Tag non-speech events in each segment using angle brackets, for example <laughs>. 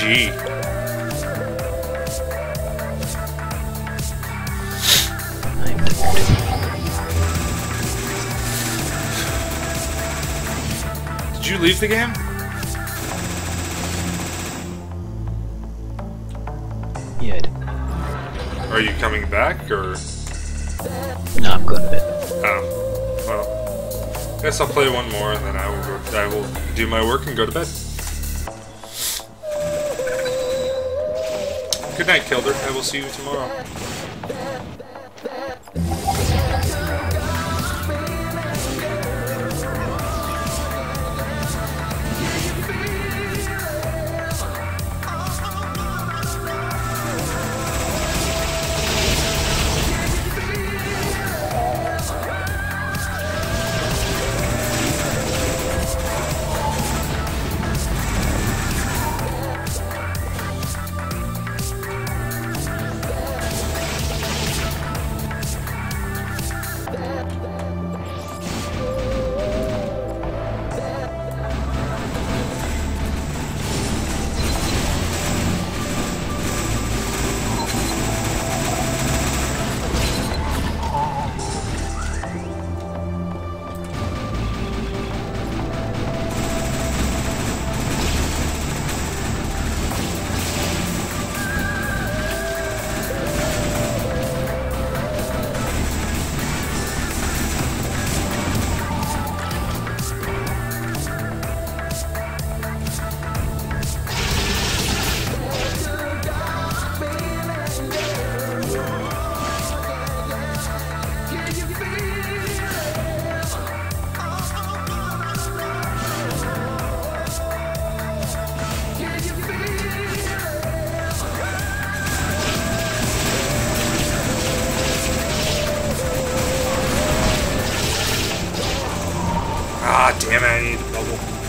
G. Did you leave the game? Yeah, I did. Are you coming back, or... No, I'm going to bed. Um, well, I guess I'll play one more, and then I will go, I will do my work and go to bed. Good night, Kilder. I will see you tomorrow. Damn it, I need a bubble.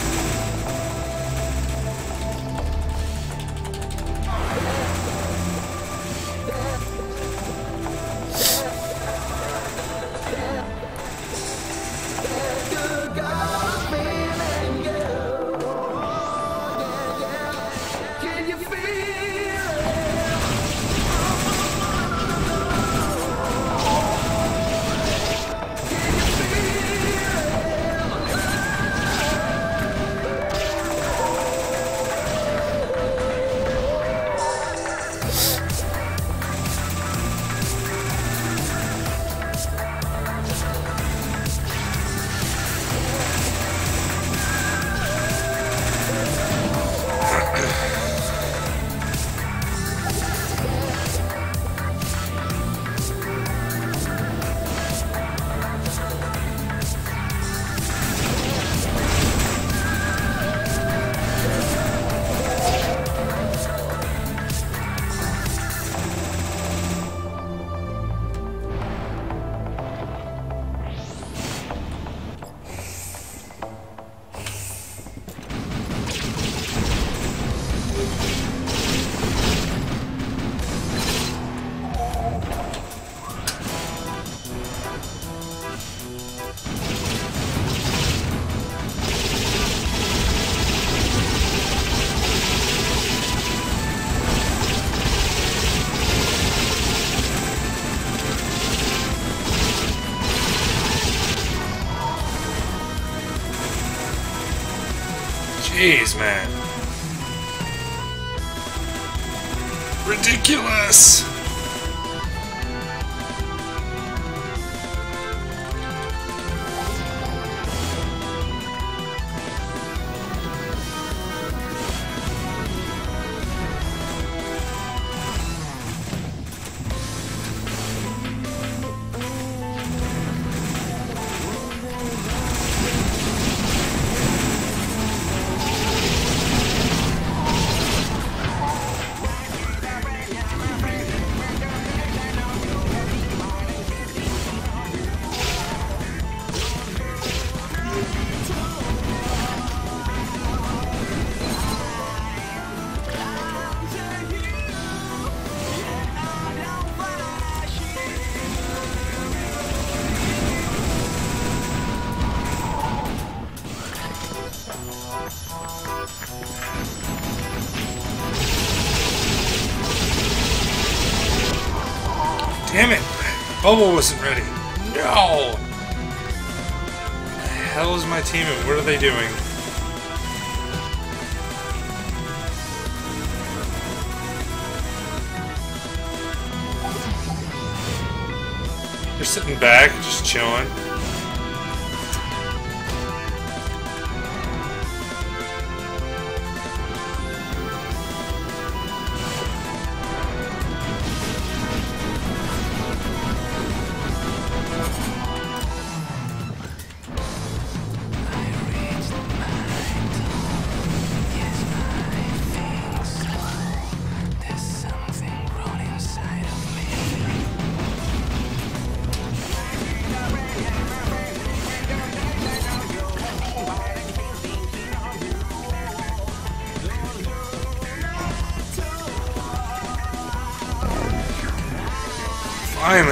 Damn it! Bubble wasn't ready. No! The hell is my team and what are they doing? They're sitting back, just chilling.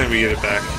Finally, we get it back.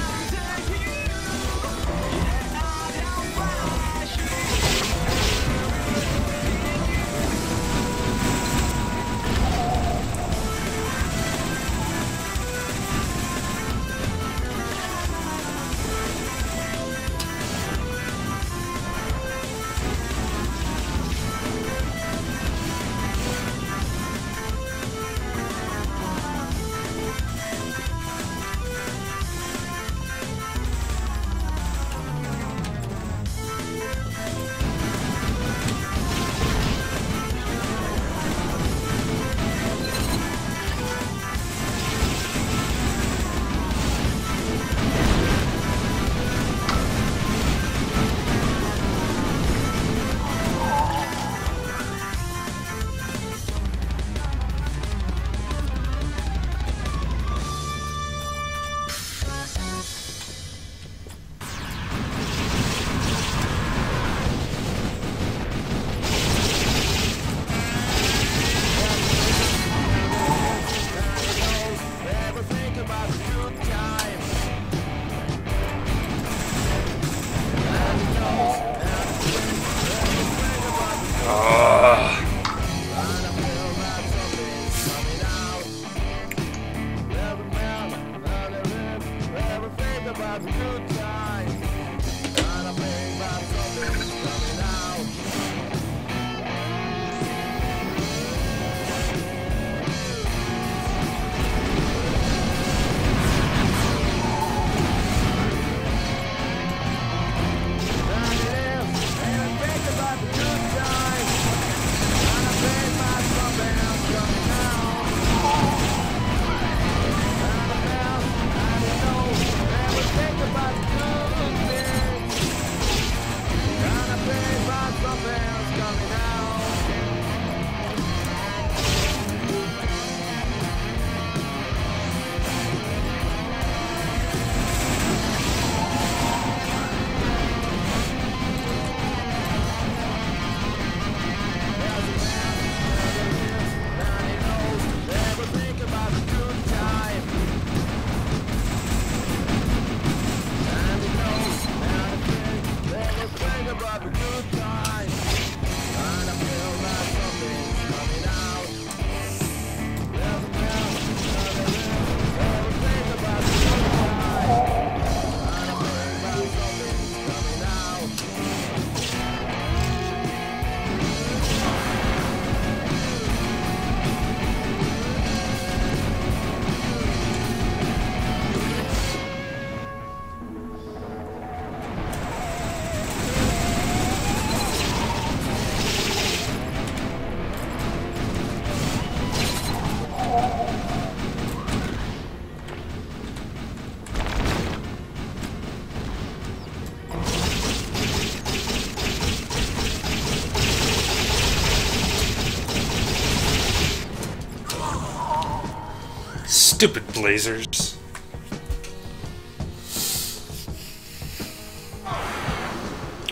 Stupid blazers.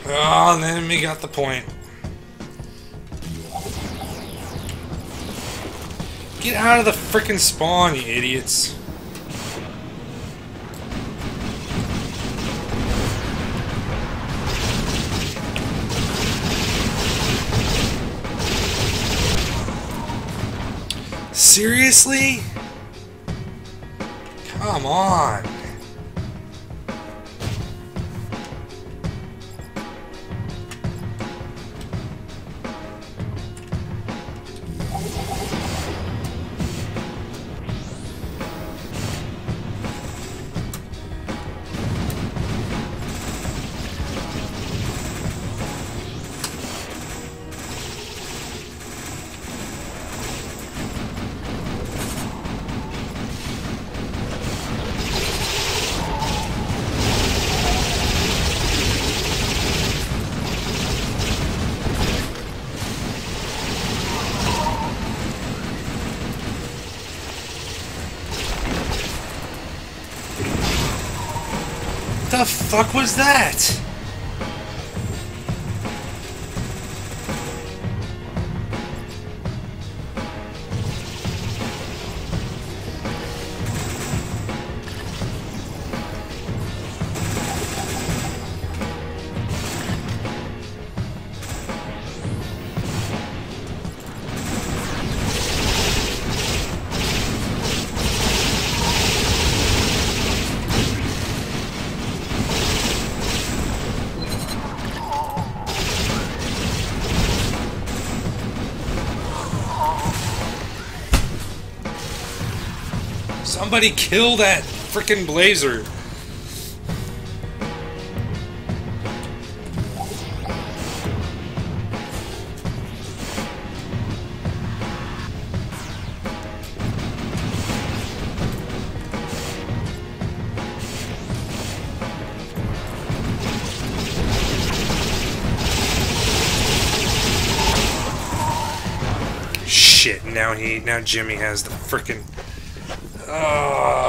Oh, the enemy got the point. Get out of the frickin' spawn, you idiots. Seriously? Come on. Fuck was that? Somebody kill that freaking blazer. Shit, now he now Jimmy has the freaking Oh.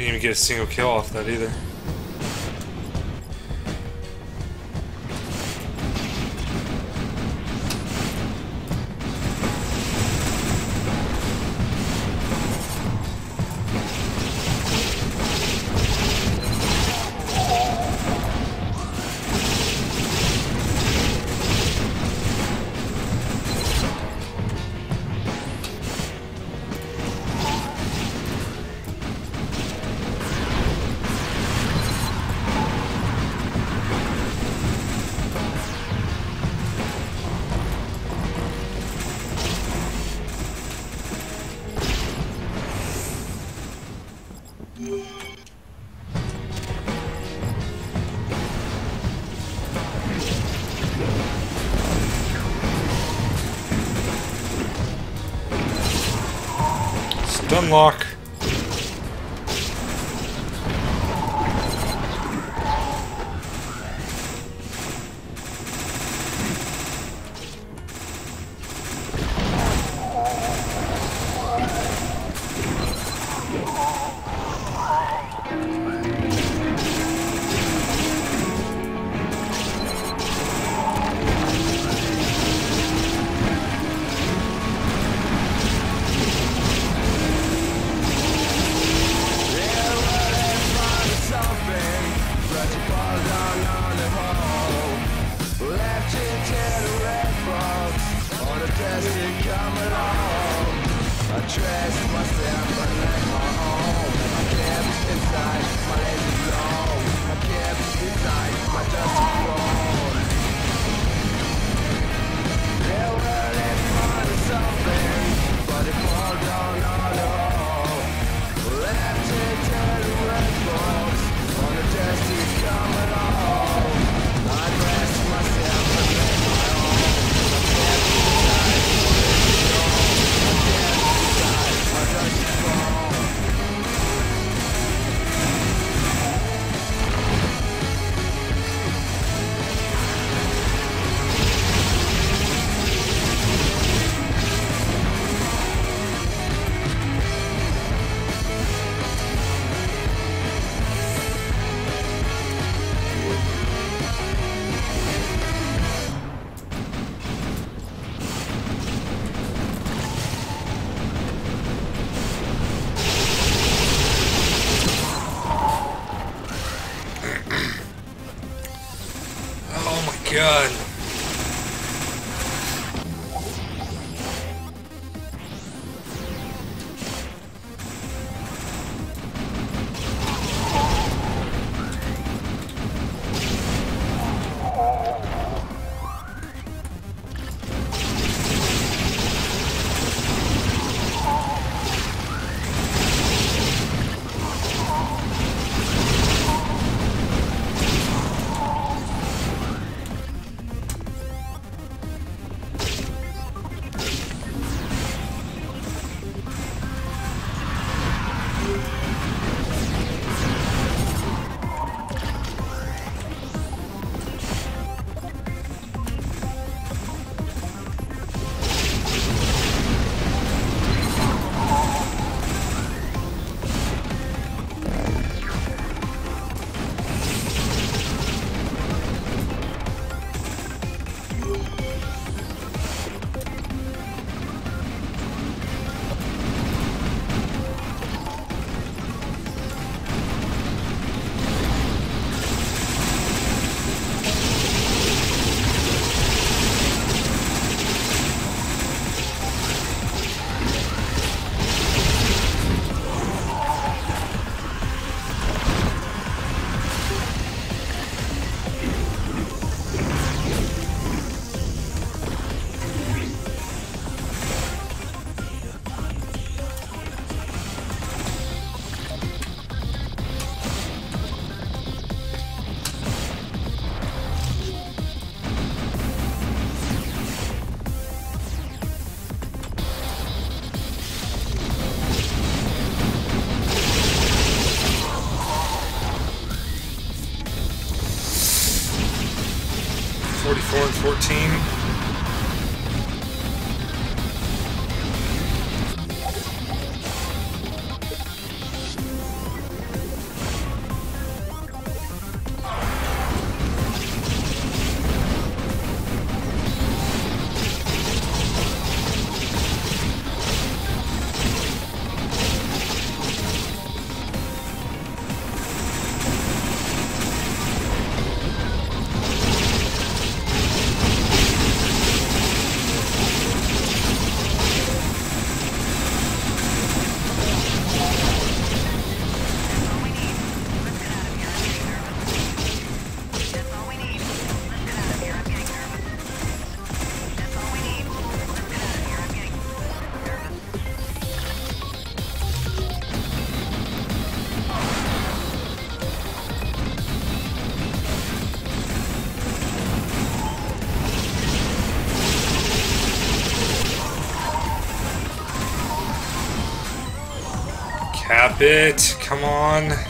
Didn't even get a single kill off that either. Stun good bit. Come on.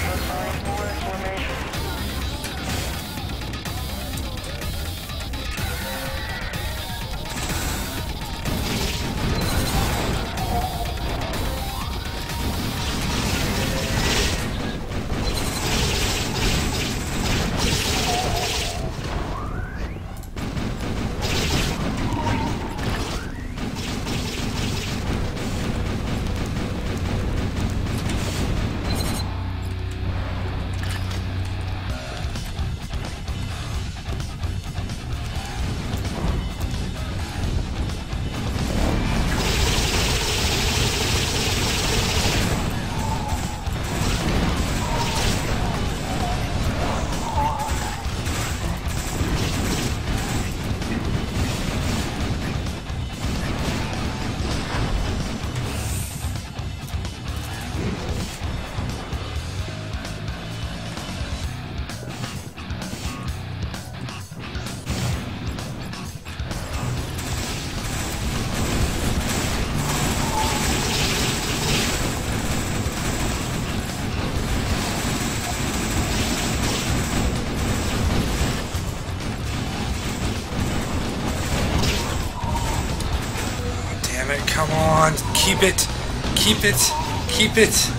keep it. Keep it. Keep it.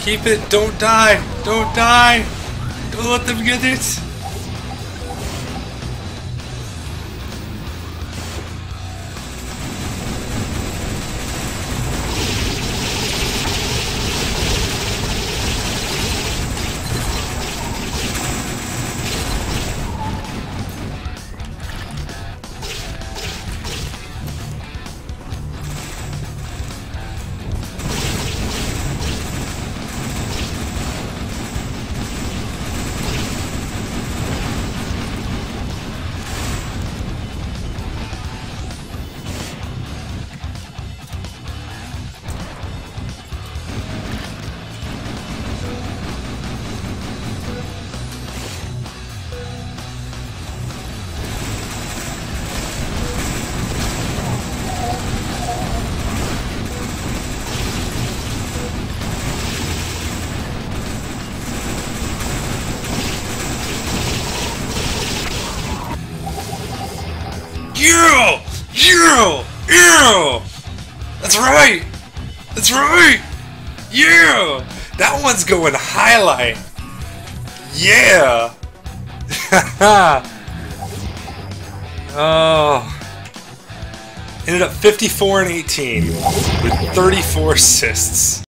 Keep it. Don't die. Don't die. Don't let them get it. Yeah! That's right! That's right! Yeah! That one's going highlight! Yeah! <laughs> oh. Ended up 54 and 18 with 34 assists.